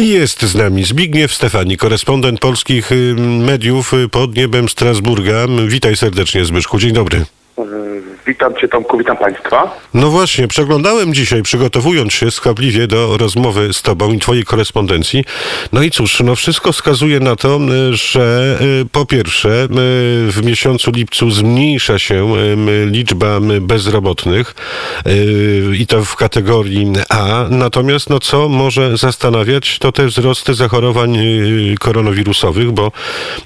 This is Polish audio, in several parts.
I jest z nami Zbigniew Stefani, korespondent polskich mediów y, pod niebem Strasburga. Witaj serdecznie Zbyszku, dzień dobry. Witam Cię Tomku, witam Państwa. No właśnie, przeglądałem dzisiaj, przygotowując się skwapliwie do rozmowy z Tobą i Twojej korespondencji. No i cóż, no wszystko wskazuje na to, że y, po pierwsze y, w miesiącu lipcu zmniejsza się y, liczba bezrobotnych i to w kategorii A. Natomiast no co może zastanawiać, to te wzrosty zachorowań koronawirusowych, bo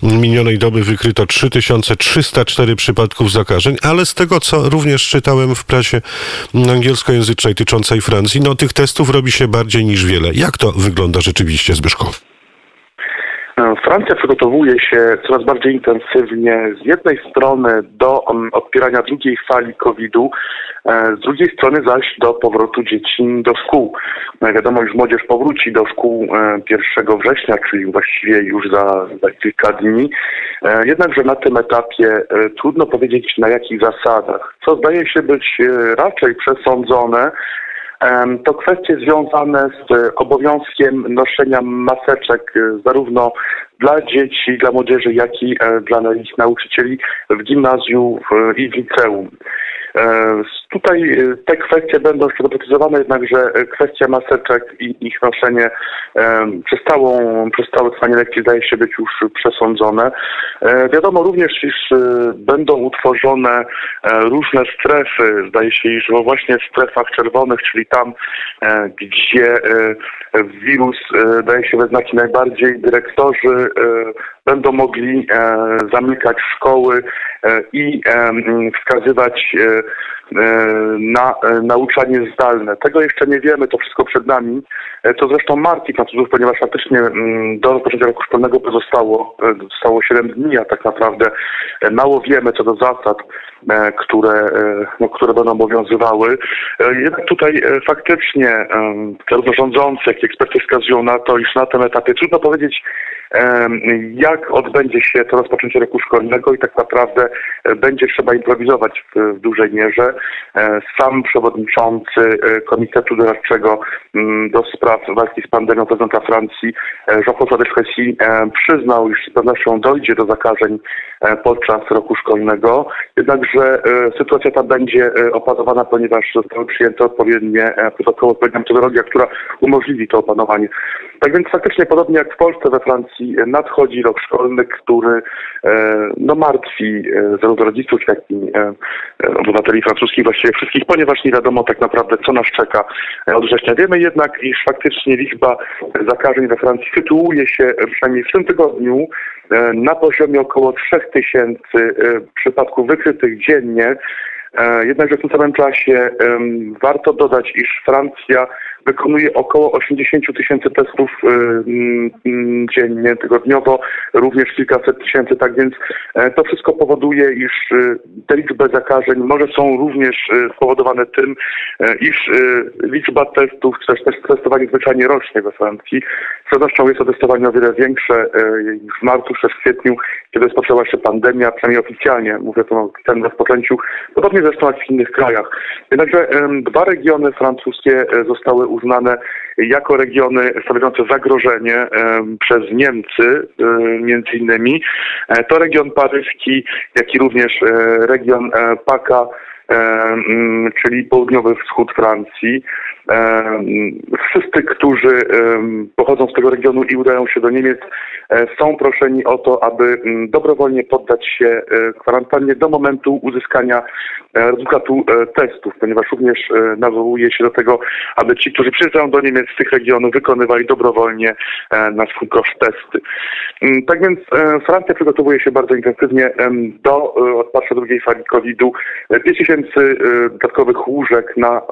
minionej doby wykryto 3304 przypadków zakażeń, ale z tego co również czytałem w prasie angielskojęzycznej tyczącej Francji, no tych testów robi się bardziej niż wiele. Jak to wygląda rzeczywiście, Zbyszko? Francja przygotowuje się coraz bardziej intensywnie z jednej strony do um, odpierania drugiej fali COVID-u, e, z drugiej strony zaś do powrotu dzieci do szkół. No wiadomo, już młodzież powróci do szkół 1 e, września, czyli właściwie już za, za kilka dni. E, jednakże na tym etapie trudno powiedzieć na jakich zasadach, co zdaje się być raczej przesądzone to kwestie związane z obowiązkiem noszenia maseczek e, zarówno dla dzieci, dla młodzieży, jak i e, dla ich nauczycieli w gimnazjum i w liceum. E, tutaj e, te kwestie będą jeszcze doprecyzowane, jednakże e, kwestia maseczek i ich noszenie przez, całą, przez całe trwanie lekcji zdaje się być już przesądzone. Wiadomo również, iż będą utworzone różne strefy, zdaje się, iż właśnie w strefach czerwonych, czyli tam, gdzie wirus daje się we znaki najbardziej, dyrektorzy będą mogli zamykać szkoły i wskazywać na nauczanie zdalne. Tego jeszcze nie wiemy, to wszystko przed nami. To zresztą martwi Francuzów, ponieważ faktycznie do rozpoczęcia roku szkolnego pozostało, zostało 7 dni, a tak naprawdę mało wiemy co do zasad, które, no, które będą obowiązywały. Jednak tutaj faktycznie zarówno rządzący, jak i eksperci wskazują na to, iż na tym etapie trudno powiedzieć, jak odbędzie się to rozpoczęcie roku szkolnego i tak naprawdę e, będzie trzeba improwizować w, w dużej mierze. E, sam przewodniczący e, Komitetu Doradczego mm, do spraw walki z pandemią prezydenta Francji, Jean-François Deschessi, przyznał, iż z pewnością dojdzie do zakażeń podczas roku szkolnego, jednakże sytuacja ta będzie opanowana, ponieważ zostały przyjęte odpowiednie protokoły, odpowiednia metodologia, która umożliwi to opanowanie. Tak więc faktycznie podobnie jak w Polsce, we Francji nadchodzi rok szkolny, który e, no, martwi e, zarówno rodziców, jak i e, obywateli francuskich, właściwie wszystkich, ponieważ nie wiadomo tak naprawdę, co nas czeka od września. Wiemy jednak, iż faktycznie liczba zakażeń we Francji sytuuje się przynajmniej w tym tygodniu na poziomie około 3000 przypadków wykrytych dziennie. Jednakże w tym samym czasie warto dodać, iż Francja wykonuje około 80 tysięcy testów y, mm, dziennie, tygodniowo, również kilkaset tysięcy, tak więc e, to wszystko powoduje, iż y, te liczby zakażeń może są również y, spowodowane tym, e, iż liczba testów, czy też testowanie zwyczajnie rośnie we Francji. Z pewnością jest to testowanie o wiele większe e, w marcu czy w kwietniu, kiedy rozpoczęła się pandemia, przynajmniej oficjalnie, mówię to o oficjalnym rozpoczęciu, podobnie zresztą jak w innych krajach. Jednakże dwa regiony francuskie zostały uznane jako regiony stanowiące zagrożenie przez Niemcy między innymi. E, to region paryski, jak i również e, region e, Paka, czyli południowy wschód Francji. Wszyscy, którzy pochodzą z tego regionu i udają się do Niemiec, e, są proszeni o to, aby mm, dobrowolnie poddać się e, kwarantannie do momentu uzyskania e, rezultatu testów, ponieważ również nawołuje się do tego, aby ci, którzy przyjeżdżają do Niemiec z tych regionów, wykonywali dobrowolnie na swój koszt testy. Mm, tak więc Francja przygotowuje się bardzo intensywnie do odparcia drugiej fali COVID-u. 5 tysięcy dodatkowych łóżek na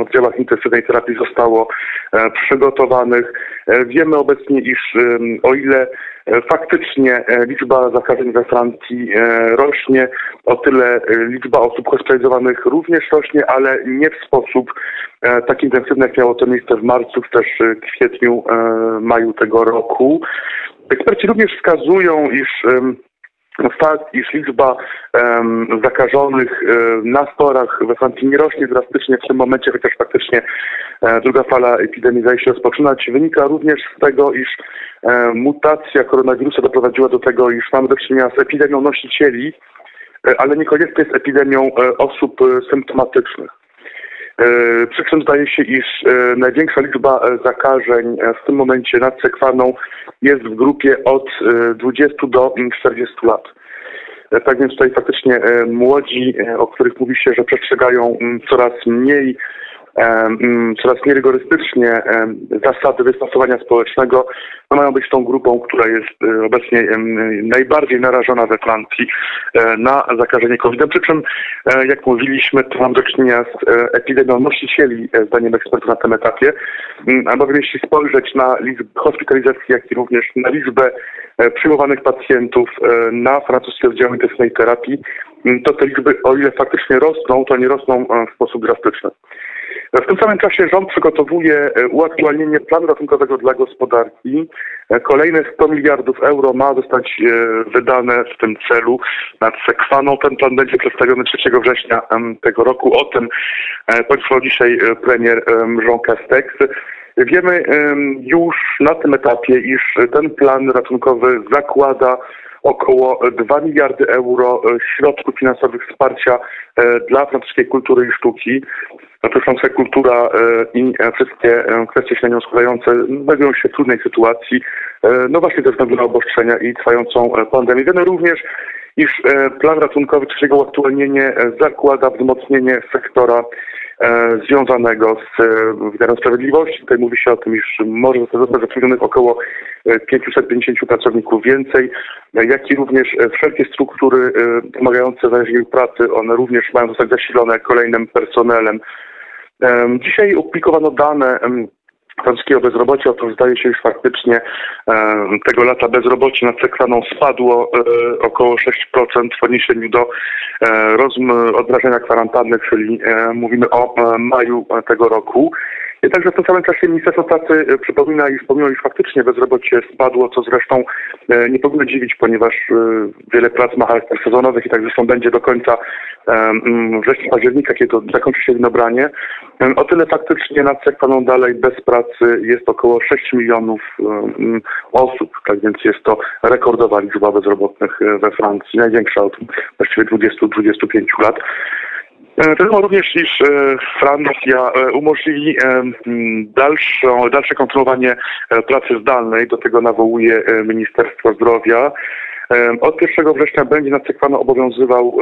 oddziałach intensywnych intensywnej terapii zostało e, przygotowanych. E, wiemy obecnie, iż o ile e, faktycznie liczba zakażeń we Francji rośnie, o tyle liczba osób hospitalizowanych również rośnie, ale nie w sposób tak intensywny, jak miało to miejsce w marcu, czy też kwietniu, maju tego roku. Eksperci również wskazują, iż fakt, iż liczba um, zakażonych um, na storach we Francji nie rośnie drastycznie w tym momencie, chociaż faktycznie e, druga fala epidemii zdaje się rozpoczynać, wynika również z tego, iż e, mutacja koronawirusa doprowadziła do tego, iż mamy do czynienia z epidemią nosicieli, ale niekoniecznie z epidemią osób symptomatycznych. E, przy czym zdaje się, iż e, największa liczba e, zakażeń w tym momencie nad Sekwaną jest w grupie od 20 do 40 lat. Tak więc tutaj faktycznie młodzi, o których mówi się, że przestrzegają coraz mniej Mm, coraz mniej rygorystycznie zasady dystansowania społecznego no mają być tą grupą, która jest e, obecnie najbardziej narażona we Francji e, na zakażenie COVID-em. Przy czym, e, jak mówiliśmy, to mam do czynienia z epidemią nosicieli, zdaniem ekspertów na tym etapie, mm, albowiem jeśli spojrzeć na liczbę hospitalizacji, jak i również na liczbę przyjmowanych pacjentów na francuskie oddziały intensywnej terapii, mm, to te liczby, o ile faktycznie rosną, to nie rosną w sposób drastyczny. W tym samym czasie rząd przygotowuje e, uaktualnienie planu ratunkowego dla gospodarki. E, kolejne 100 miliardów euro ma zostać e, wydane w tym celu nad Sekwaną. Ten plan będzie przedstawiony 3 września tego roku. O tym poinformował dzisiaj premier Jean Castex. Wiemy już na tym etapie, iż ten plan ratunkowy zakłada około 2 miliardy euro środków finansowych wsparcia dla francuskiej kultury i sztuki dotyczące kultura e, i e, wszystkie e, kwestie się na nią składające znajdują się w trudnej sytuacji, no właśnie ze względu na obostrzenia i trwającą pandemię. Wiemy również, iż plan ratunkowy, czy jego aktualnienie zakłada wzmocnienie sektora związanego z wymiarem sprawiedliwości. Tutaj mówi się o tym, iż może zostać zatrudnionych około 550 pracowników więcej, jak i również wszelkie struktury pomagające w pracy, one również mają zostać zasilone kolejnym personelem Dzisiaj opublikowano dane francuskiego bezrobocia, otóż zdaje się, że faktycznie tego lata bezrobocie nad Sekwaną spadło e, około 6% w odniesieniu do e, odrażenia kwarantanny, czyli e, mówimy o maju tego roku. Jednakże w tym samym czasie Ministerstwo Pracy e, przypomina, iż pomimo iż faktycznie bezrobocie spadło, co zresztą e, nie powinno dziwić, ponieważ e, wiele prac ma charakter sezonowych i tak zresztą będzie do końca września, października, kiedy zakończy się winobranie. O tyle faktycznie nad sekwaną dalej bez pracy jest około 6 milionów osób, tak więc jest to rekordowa liczba bezrobotnych we Francji, największa od właściwie 20-25 lat. Wiadomo również, iż e, Francja e, umożliwi e, dalszą, dalsze kontynuowanie pracy zdalnej. Do tego nawołuje Ministerstwo Zdrowia. Od 1 września będzie na Cekwano obowiązywał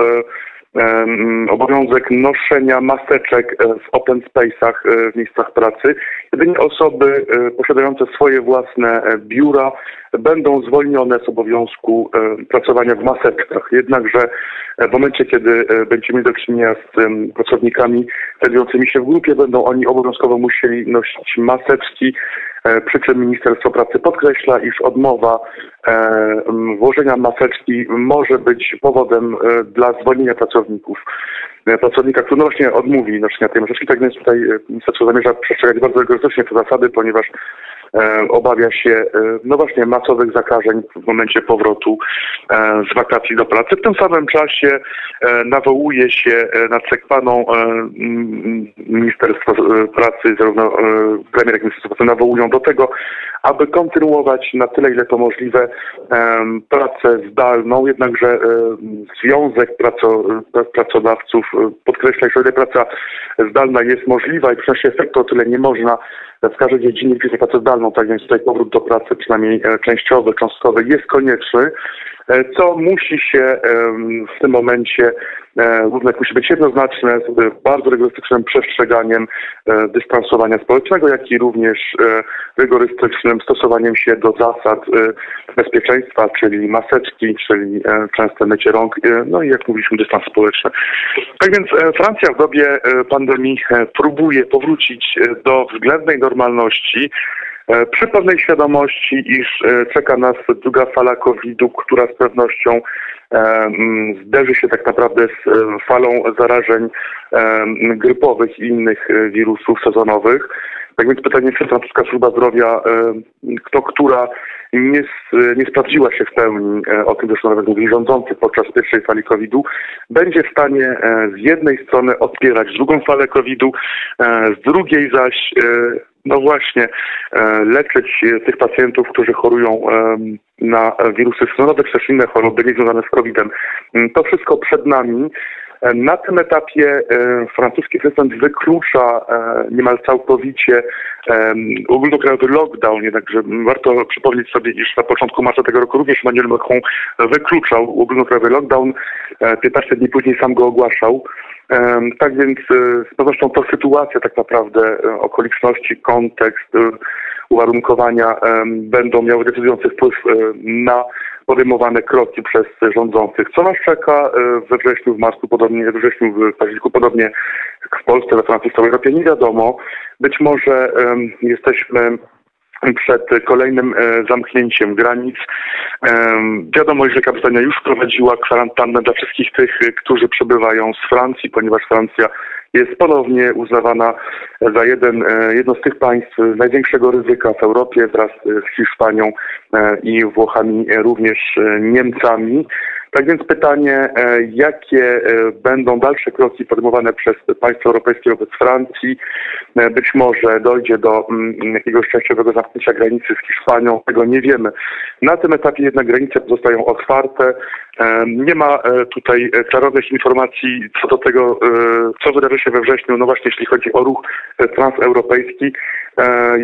obowiązek noszenia maseczek w open space'ach w miejscach pracy. Jedynie osoby posiadające swoje własne biura będą zwolnione z obowiązku pracowania w maseczkach. Jednakże w momencie, kiedy e, będziemy mieli do czynienia z pracownikami znajdującymi się w grupie, będą oni obowiązkowo musieli nosić maseczki, e, przy czym Ministerstwo Pracy podkreśla, iż odmowa e, włożenia maseczki może być powodem dla zwolnienia pracowników. Pracownika, no właśnie odmówi noszenia tej maseczki, tak więc tutaj ministerstwo zamierza przestrzegać bardzo rygorystycznie te zasady, ponieważ E, obawia się e, no właśnie masowych zakażeń w momencie powrotu e, z wakacji do pracy. W tym samym czasie nawołuje się nad sekwaną Ministerstwo Pracy, zarówno premier jak i Ministerstwo Pracy nawołują do tego, aby kontynuować na tyle, ile to możliwe pracę zdalną, jednakże Związek Pracodawców podkreśla, że ile praca zdalna jest możliwa i przynosi efektu, o tyle nie można w każdej dziedzinie wpisać pracę zdalną, tak więc tutaj powrót do pracy, przynajmniej e, częściowy, cząstkowy jest konieczny, e, co musi się w tym momencie Równek musi być jednoznaczne z bardzo rygorystycznym przestrzeganiem e, dystansowania społecznego, jak i również rygorystycznym stosowaniem się do zasad bezpieczeństwa, czyli maseczki, czyli częste mycie rąk, no i jak mówiliśmy, dystans społeczny. Tak więc Francja w dobie pandemii próbuje powrócić do względnej normalności, E, przy pewnej świadomości, iż e, czeka nas druga fala COVID-u, która z pewnością e, mm, zderzy się tak naprawdę z falą zarażeń grypowych i innych wirusów sezonowych. Tak więc pytanie, czy francuska służba zdrowia, kto, która nie, nie sprawdziła się w pełni, o tym zresztą nawet mówili rządzący podczas pierwszej fali COVID-u, będzie w stanie z jednej strony odpierać drugą falę COVID-u, z drugiej zaś no właśnie, leczyć tych pacjentów, którzy chorują na wirusy synowe, czy też inne choroby niezwiązane z COVID-em. To wszystko przed nami. Na tym etapie e, francuski prezydent wyklucza e, niemal całkowicie e, ogólnokrajowy lockdown, jednakże warto przypomnieć sobie, iż na początku marca tego roku również Emmanuel Macron wykluczał ogólnokrajowy lockdown. 15 dni później sam go ogłaszał. Tak więc z pewnością to sytuacja tak naprawdę, okoliczności, kontekst, uwarunkowania będą miały decydujący wpływ na podejmowane kroki przez rządzących. Co nas czeka e, we wrześniu, w marcu, podobnie, we wrześniu, w październiku, podobnie jak w Polsce, we Francji, w całej Europie, nie wiadomo. Być może um, jesteśmy przed kolejnym e, zamknięciem granic. Wiadomo, że Wielka Brytania już wprowadziła kwarantannę dla wszystkich tych, którzy przybywają z Francji, ponieważ Francja jest ponownie uznawana za jeden, e, jedno z tych państw największego ryzyka w Europie wraz z Hiszpanią e, i Włochami, również Niemcami. Tak więc pytanie, e, jakie e, będą dalsze kroki podejmowane przez państwa europejskie wobec Francji? E, być może dojdzie do mm, jakiegoś częściowego zamknięcia granicy z Hiszpanią, tego nie wiemy. Na tym etapie jednak granice pozostają otwarte. Nie ma tutaj klarownych informacji co do tego, co wydarzy się we wrześniu, no właśnie jeśli chodzi o ruch transeuropejski,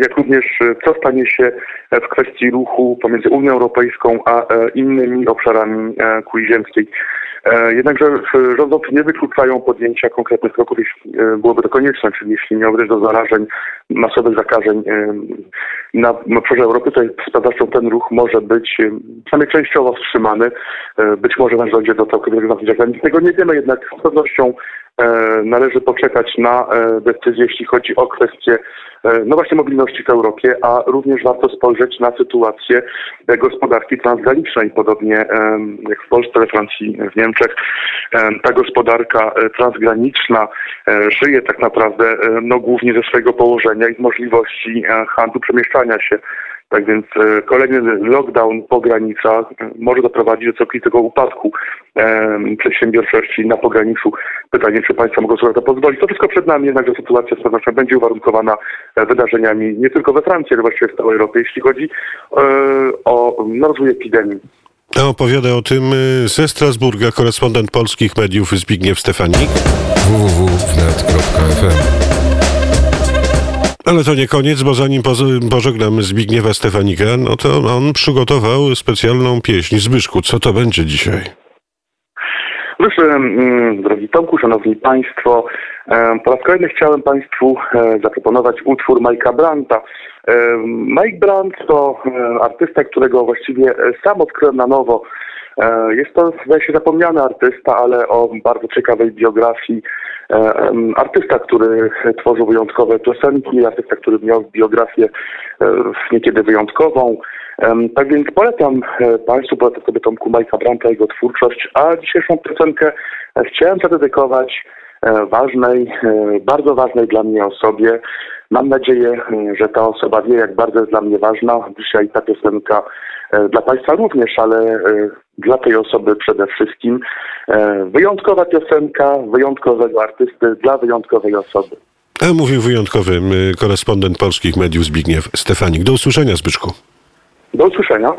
jak również co stanie się w kwestii ruchu pomiędzy Unią Europejską a innymi obszarami kuli ziemskiej. E, jednakże rządzący nie wykluczają podjęcia konkretnych kroków, jeśli e, byłoby to konieczne, czyli jeśli miałoby dojść do zarażeń, masowych zakażeń e, na obszarze Europy, to z pewnością ten ruch może być przynajmniej częściowo wstrzymany. Być może wręcz dojdzie do całkowitego zamknięcia granic. Tego nie wiemy, jednak z pewnością należy poczekać na decyzję, jeśli chodzi o kwestie no właśnie mobilności w Europie, a również warto spojrzeć na sytuację gospodarki transgranicznej, podobnie jak w Polsce, we Francji, w Niemczech. Ta gospodarka e, transgraniczna e, żyje tak naprawdę e, no, głównie ze swojego położenia i z możliwości handlu, przemieszczania się tak więc e, kolejny lockdown po granicach e, może doprowadzić do całkowitego upadku e, przedsiębiorczości na pograniczu. Pytanie, czy państwo mogą sobie to pozwolić. To wszystko przed nami, jednakże sytuacja z pewnością będzie uwarunkowana wydarzeniami nie tylko we Francji, ale właściwie w całej Europie, jeśli chodzi o no, rozwój epidemii. Opowiada o tym ze Strasburga korespondent polskich mediów Zbigniew Stefanik. www.wnet.fm ale to nie koniec, bo zanim pożegnamy Zbigniewa Stefanika, no to on przygotował specjalną pieśń. Zbyszku, co to będzie dzisiaj? Proszę, mm, drogi Tomku, szanowni państwo, po raz kolejny chciałem państwu e, zaproponować utwór Majka Branta. Mike Brandt to e, artysta, którego właściwie sam odkryłem na nowo. E, jest to, zdaje się, zapomniany artysta, ale o bardzo ciekawej biografii E, artysta, który tworzył wyjątkowe piosenki, artysta, który miał biografię e, niekiedy wyjątkową. Tak więc polecam e, Państwu, polecam sobie Tomku Majka Branta, jego twórczość, a dzisiejszą piosenkę chciałem zadedykować ważnej, bardzo ważnej dla mnie osobie. Mam nadzieję, że ta osoba wie, jak bardzo jest dla mnie ważna. Dzisiaj ta piosenka dla Państwa również, ale dla tej osoby przede wszystkim. E, wyjątkowa piosenka, wyjątkowego artysty dla wyjątkowej osoby. A mówił wyjątkowy korespondent polskich mediów Zbigniew Stefanik. Do usłyszenia, Zbyszku. Do usłyszenia.